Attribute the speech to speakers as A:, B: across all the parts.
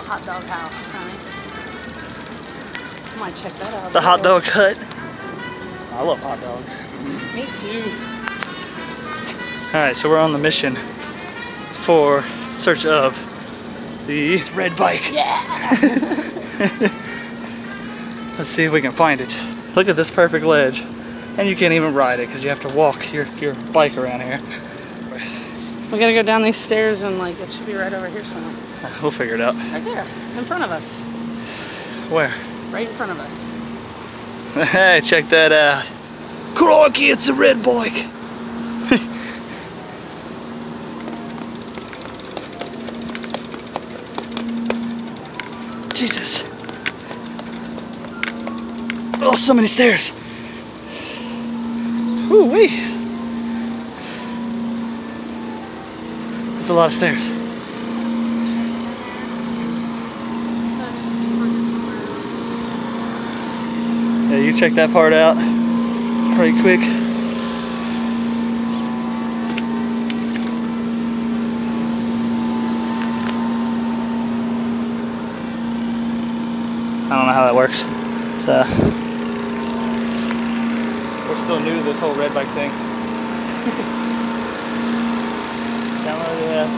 A: little hot dog house, honey. I might check that out.
B: The hot dog hut. I love hot dogs.
A: Me too.
B: All right, so we're on the mission for search of the red bike.
A: Yeah.
B: Let's see if we can find it. Look at this perfect ledge. And you can't even ride it because you have to walk your, your bike around here.
A: we gotta go down these stairs and like it should be right over here somewhere.
B: We'll figure it out.
A: Right there, in front of us.
B: Where?
A: Right in front of us.
B: Hey, check that out. Crikey, it's a red bike. Jesus. Oh, so many stairs. Ooh wee. That's a lot of stairs. You check that part out pretty quick. I don't know how that works. So uh, we're still new to this whole red bike thing. Download the app.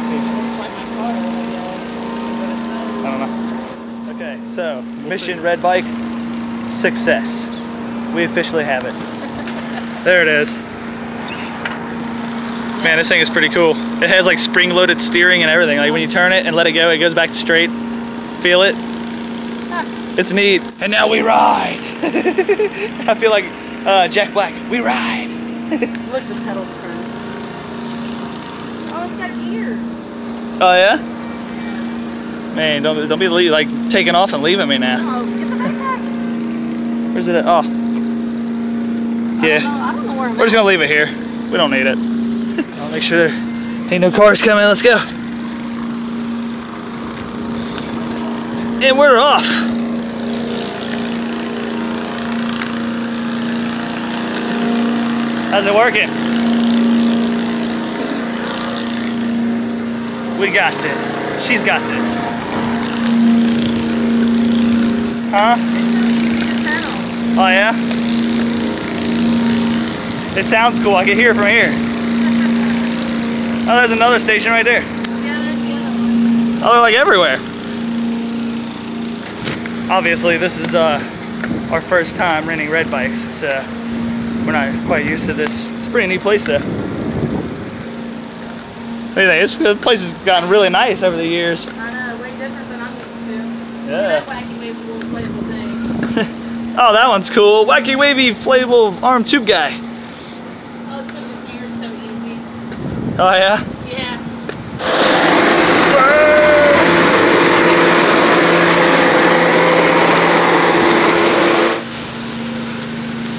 A: Just swipe my card and maybe I'll see what it says.
B: I don't know. Okay, so mission red bike success. We officially have it. there it is. Man, this thing is pretty cool. It has like spring-loaded steering and everything. Like when you turn it and let it go, it goes back to straight. Feel it? It's neat. And now we ride. I feel like uh, Jack Black. We ride.
A: Look, the pedals turn. Oh, it's got gears.
B: Oh yeah? Man, don't don't be like taking off and leaving me now.
A: Oh, get the backpack.
B: Where's it at? Oh,
A: I don't know,
B: yeah.
A: I don't know
B: We're just gonna leave it here. We don't need it. I'll make sure there ain't no cars coming. Let's go. And we're off. How's it working? We got this. She's got this. Huh? Oh yeah? It sounds cool. I can hear it from here. Oh, there's another station right there. Oh, they're like everywhere. Obviously, this is uh, our first time renting red bikes, so we're not quite used to this. It's a pretty neat place though. What do you think? This this place has gotten really nice over the years.
A: I know, way different than I'm used to.
B: Yeah.
A: That wacky wavy little inflatable thing.
B: Oh, that one's cool. Wacky wavy inflatable arm tube guy.
A: Oh, it switches gears so easy.
B: Oh yeah.
A: Yeah.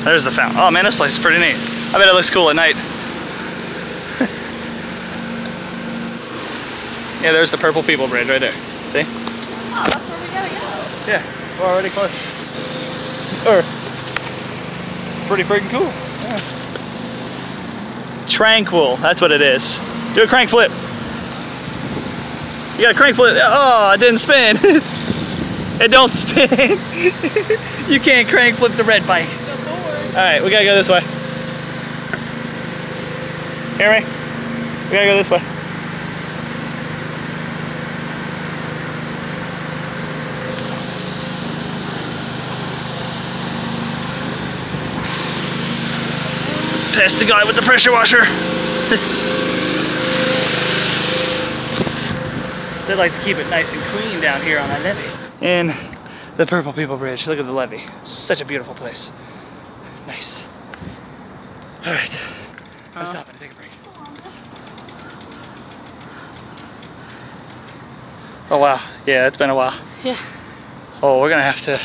B: There's the fountain. Oh man, this place is pretty neat. I bet it looks cool at night. yeah, there's the Purple People Bridge right there. See?
A: Oh, that's where we gotta go.
B: Yeah, we're already close. Or, pretty freaking cool. Yeah. Tranquil, that's what it is. Do a crank flip. You got a crank flip. Oh, it didn't spin. it don't spin. you can't crank flip the red bike. All right, we gotta go this way. Hear me? We gotta go this way. Past the guy with the pressure washer. they like to keep it nice and clean down here on that levee. In the Purple People Bridge. Look at the levee. Such a beautiful place. Nice. All right. I'm
A: Uh,
B: stopping to take a break. Oh wow. Yeah, it's been a while.
A: Yeah.
B: Oh, we're gonna have to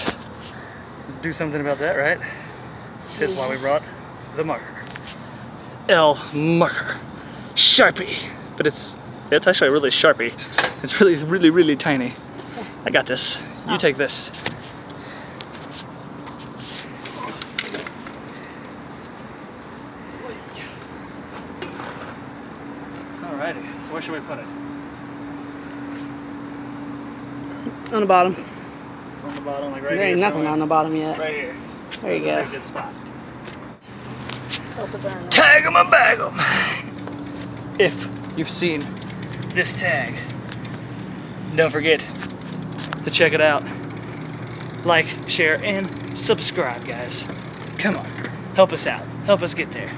B: do something about that, right? That's why we brought the marker. L marker. Sharpie. But it's it's actually really sharpie. It's really really really tiny. I got this. You
A: Oh.
B: take this. Alrighty, so where should we put it?
A: On the bottom.
B: On the bottom, like right
A: there
B: here.
A: ain't nothing
B: somewhere.
A: on the bottom yet.
B: Right here.
A: There you
B: That's
A: go.
B: a good spot.
A: Help it burn.
B: Tag 'em and bag 'em. If you've seen this tag, don't forget to check it out. Like, share, and subscribe, guys. Come on, help us out. Help us get there.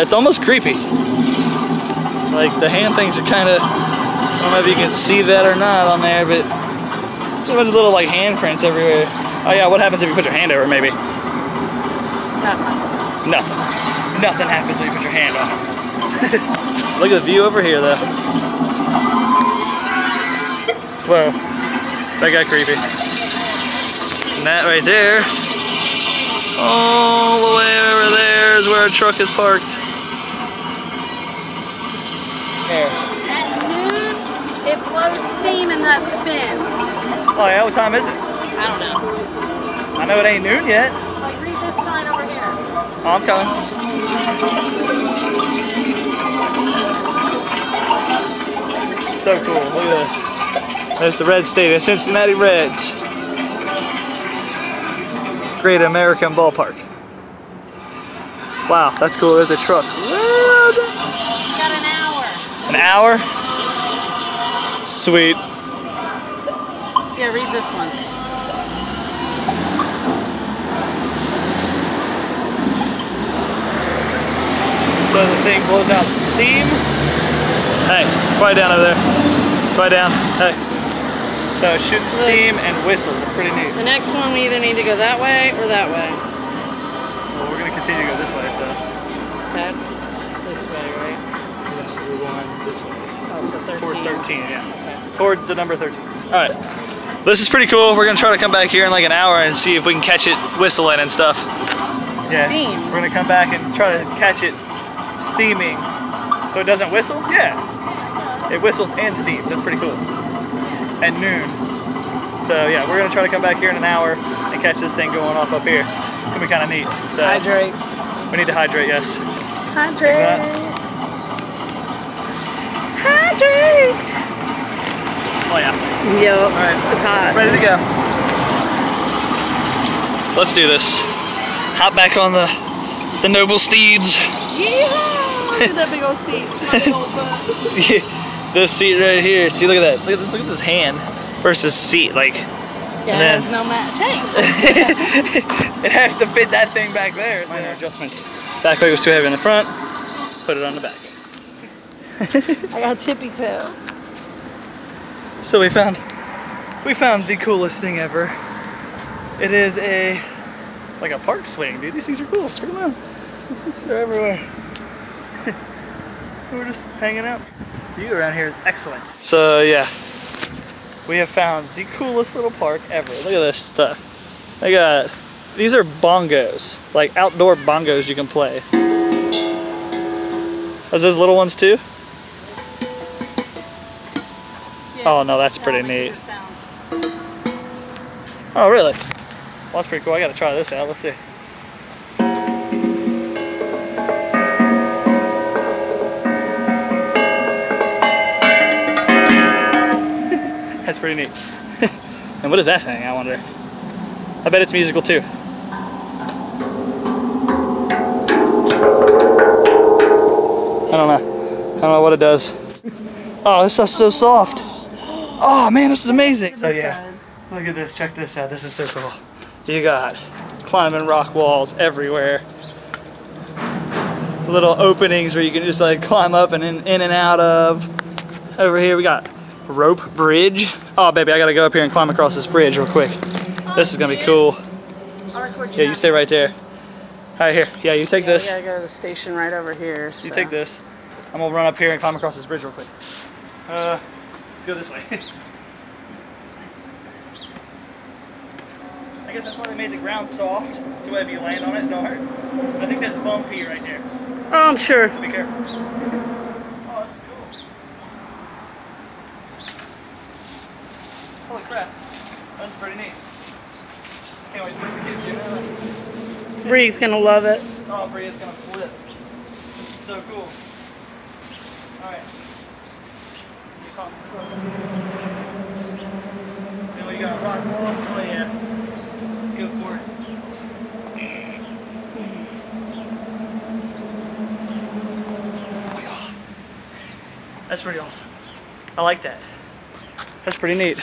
A: Thingy.
B: I don't know, it's almost creepy. Like the hand things are kind of, I don't know if you can see that or not on there, but there's a bunch of little like handprints everywhere. Oh yeah, what happens if you put your hand over maybe?
A: Nothing.
B: Nothing. Nothing happens when you put your hand on it. Look at the view over here though. Whoa, that got creepy. And that right there, all the way over there is where our truck is parked.
C: At noon, it blows steam and that spins.
B: Oh yeah, what time is it?
C: I don't know.
B: I know it ain't noon yet.
C: Like, read this sign over here.
B: Oh, I'm coming. So cool. Look at that. There's the Red Stadium, Cincinnati Reds. Great American Ballpark. Wow, that's cool. There's a truck.
C: Got an hour.
B: Sweet.
A: Yeah, read this one.
B: So the thing blows out steam. Hey, quiet down over there. Quiet down. Hey. So it shoots steam and whistles. It's pretty neat.
A: The next one, we either need to go that way or that way.
B: Well, we're gonna continue to go this way, so
A: That's this way, right?
B: We're going this way.
A: Oh, so 13.
B: Toward 13, yeah. Toward the number 13. All right. This is pretty cool. We're gonna try to come back here in like an hour and see if we can catch it whistling and stuff. Yeah.
A: Steam.
B: We're gonna come back and try to catch it steaming. So it doesn't whistle? Yeah. It whistles and steams. That's pretty cool. At noon. So yeah, we're gonna try to come back here in an hour and catch this thing going off up here. It's gonna be kind of neat. So
A: Hydrate.
B: we need to hydrate, yes.
A: Hydrate. Hydrate.
B: Oh yeah.
A: Yo,
B: All right.
A: it's hot.
B: Ready to go. Let's do this. Hop back on the the noble steeds.
A: Yeah. Look at that big old seat. My big old butt.
B: this seat right here. See, look at that. Look at, look at this hand versus seat. Like,
A: Yeah,
B: And
A: it has no match. Hey.
B: it has to fit that thing back there. So. Minor adjustment. Back leg was too heavy in the front. Put it on the back.
A: I got tippy toe.
B: So we found we found the coolest thing ever. It is a like a park swing, dude. These things are cool. Check them out. They're everywhere. We're just hanging out. View around here is excellent. So yeah, we have found the coolest little park ever. Look at this stuff. They got these are bongos, like outdoor bongos you can play. Are those little ones too? Oh no, that's pretty neat. Oh, really? Well, that's pretty cool. I gotta try this out. Let's see. that's pretty neat. and what is that thing, I wonder? I bet it's musical too. I don't know. I don't know what it does. Oh, this stuff's so soft. Oh man, this is amazing. So yeah, look at this. Check this out. This is so cool. You got climbing rock walls everywhere. Little openings where you can just like climb up and in, in and out of. Over here we got rope bridge. Oh baby, I gotta go up here and climb across this bridge real quick. This is gonna be cool. Yeah, you stay right there. All right, here. Yeah, you take
A: Yeah,
B: this.
A: We gotta go to the station right over here.
B: You take this. I'm gonna run up here and climb across this bridge real quick. Uh, Let's go this way. I guess that's why they made the ground soft, so whenever you land on it, no hurt. I think that's bumpy right there.
A: Oh, I'm sure.
B: So be careful. Oh, this is cool. Holy crap. That's pretty neat. Can't wait to bring the kids here.
A: Bree's gonna love it.
B: Oh, Bree's gonna flip. So cool. Alright. Then we got rock wall. Oh yeah. Let's go for it. That's pretty awesome. I like that. That's pretty neat.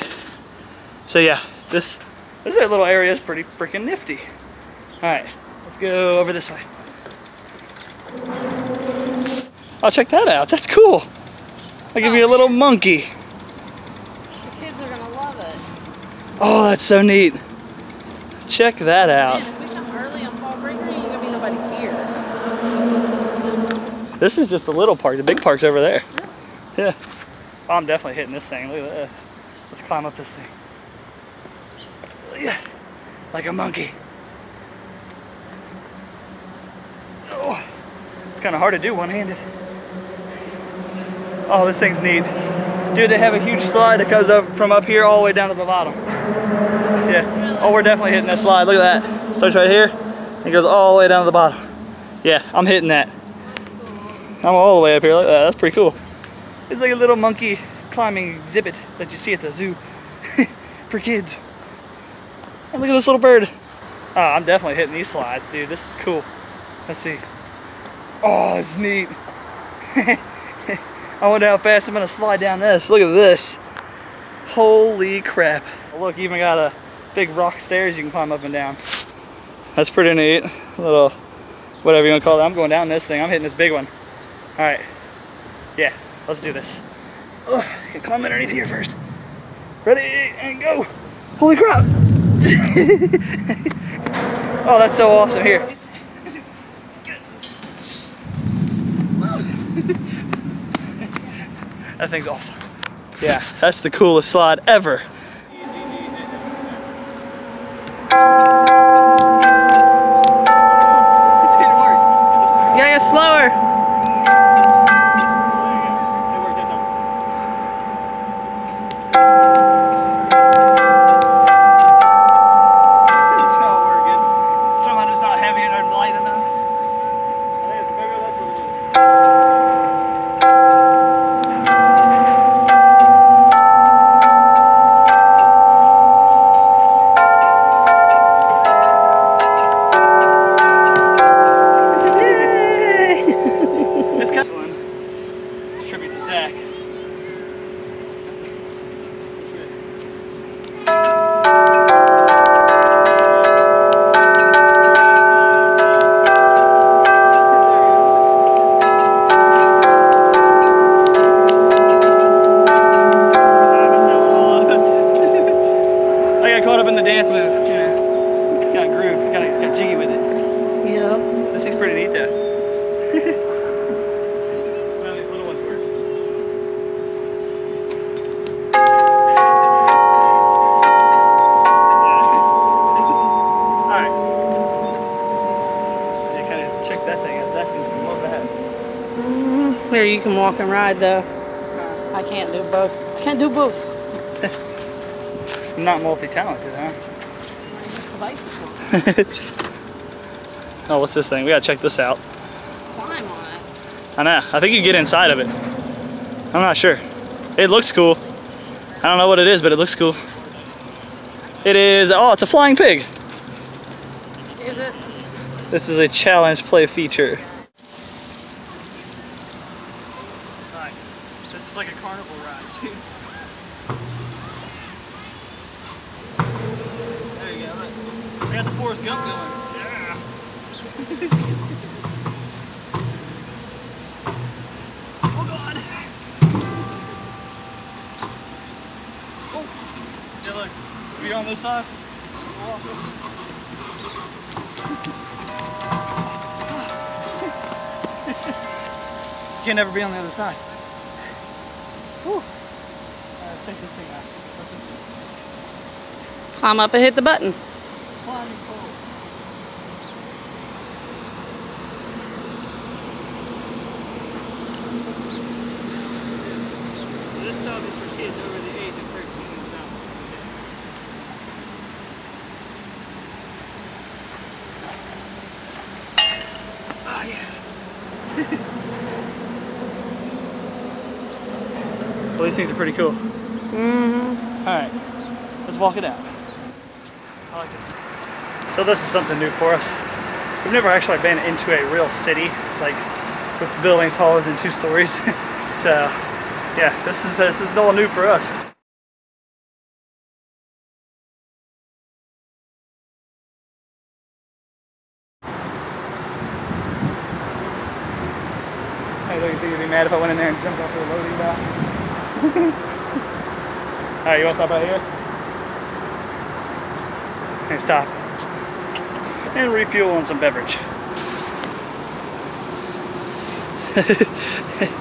B: So yeah, this this little area is pretty freaking nifty. Alright, let's go over this way. Oh, check that out. That's cool. I'll give you a little monkey.
A: The kids are gonna love it.
B: Oh, that's so neat. Check that out.
A: Man, if we come early on fall break, there ain't gonna be nobody here.
B: This is just the little park. The big park's over there. Yeah. Oh, I'm definitely hitting this thing. Look at that. Let's climb up this thing. Yeah. Like a monkey. Oh. It's kind of hard to do one-handed. Oh, this thing's neat. Dude, they have a huge slide that goes up from up here all the way down to the bottom. Yeah. Oh, we're definitely hitting that slide. Look at that. Starts right here. It goes all the way down to the bottom. Yeah, I'm hitting that. I'm all the way up here. Look at that. That's pretty cool. It's like a little monkey climbing exhibit that you see at the zoo for kids. And look at this little bird. Oh, I'm definitely hitting these slides, dude. This is cool. Let's see. Oh, it's neat. I wonder how fast I'm gonna slide down this. Look at this. Holy crap. Look, even got a big rock stairs you can climb up and down. That's pretty neat. A little, whatever you wanna call it. I'm going down this thing. I'm hitting this big one. All right. Yeah, let's do this. Oh, I can climb underneath here first. Ready and go. Holy crap. oh, that's so awesome here. That thing's awesome. Yeah, that's the coolest slide ever.
A: Yeah, gotta get slower.
B: You
A: can walk and ride though. I can't do both. I can't do both.
B: I'm not multi-talented, huh?
A: It's just a bicycle.
B: oh, what's this thing? We gotta check this out.
A: Climb on it.
B: I know. I think you get inside of it. I'm not sure. It looks cool. I don't know what it is, but it looks cool. It is, oh, it's a flying pig.
A: Is it?
B: This is a challenge play feature. Alright, this is like a carnival ride, too. There you go, look. We got the Forrest Gump going. Yeah. oh god! Oh! Yeah, look. We on this side? Can never be on the other side. Whew. Alright, check this thing out.
A: Climb up and hit the button.
B: Climbing pole. This stuff is for kids over the age of 13 and down. well, these things are pretty cool.
A: Mm-hmm.
B: All right, let's walk it out. I like this. So this is something new for us. We've never actually been into a real city, like with buildings taller than two stories. so yeah, this is this is all new for us. Hey, look, you think you'd be mad if I went in there and jumped off the loading dock? Alright, you wanna stop right here? And stop. And refuel on some beverage.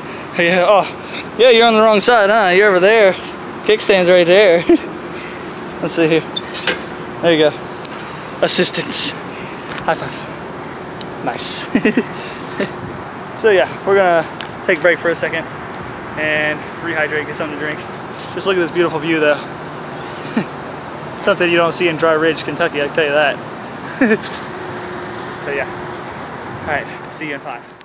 B: yeah, oh, yeah, you're on the wrong side, huh? You're over there. Kickstand's right there. Let's see here. There you go. Assistance. High five. Nice. so yeah, we're gonna take a break for a second and rehydrate, get something to drink. Just look at this beautiful view though. Something you don't see in Dry Ridge, Kentucky, I can tell you that. so yeah. All right, see you in five.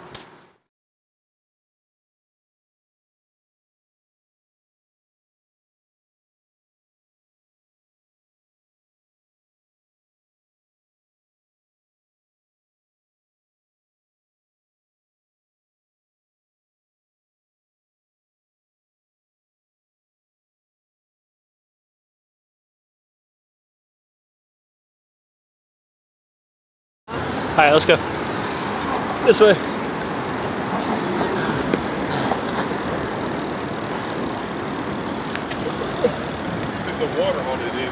B: All right, let's go. This way.
D: It's a water on it is.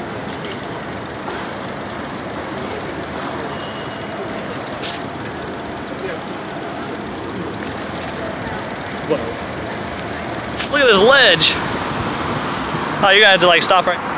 B: Whoa. Look at this ledge. Oh, you're gonna have to like stop right.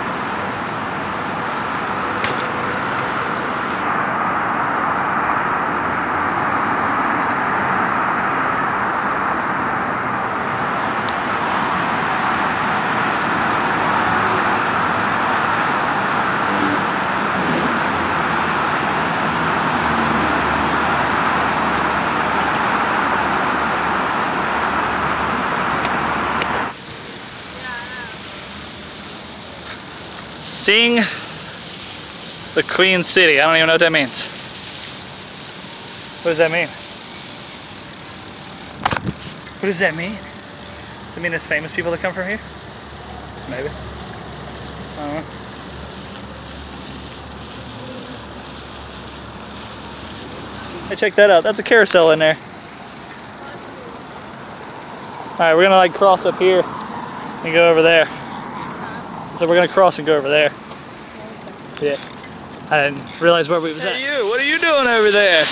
B: Sing the Queen City. I don't even know what that means. What does that mean? What does that mean? Does it mean there's famous people that come from here? Maybe. I don't know. Hey, check that out. That's a carousel in there. Alright, we're gonna like cross up here and go over there. So we're gonna cross and go over there. Yeah. I didn't realize where we was at. You, what are you doing over there?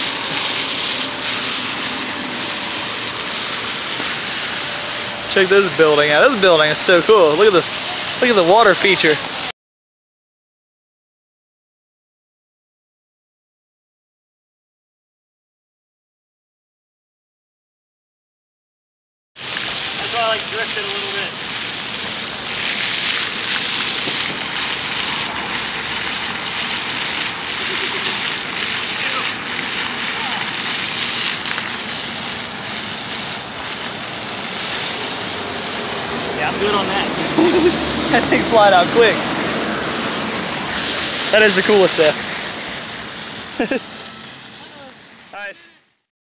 B: Check this building out. This building is so cool. Look at this. Look at the water feature. That's why I like drifted a little bit. Yeah, I'm good on that. Slide out quick. That is the coolest nice.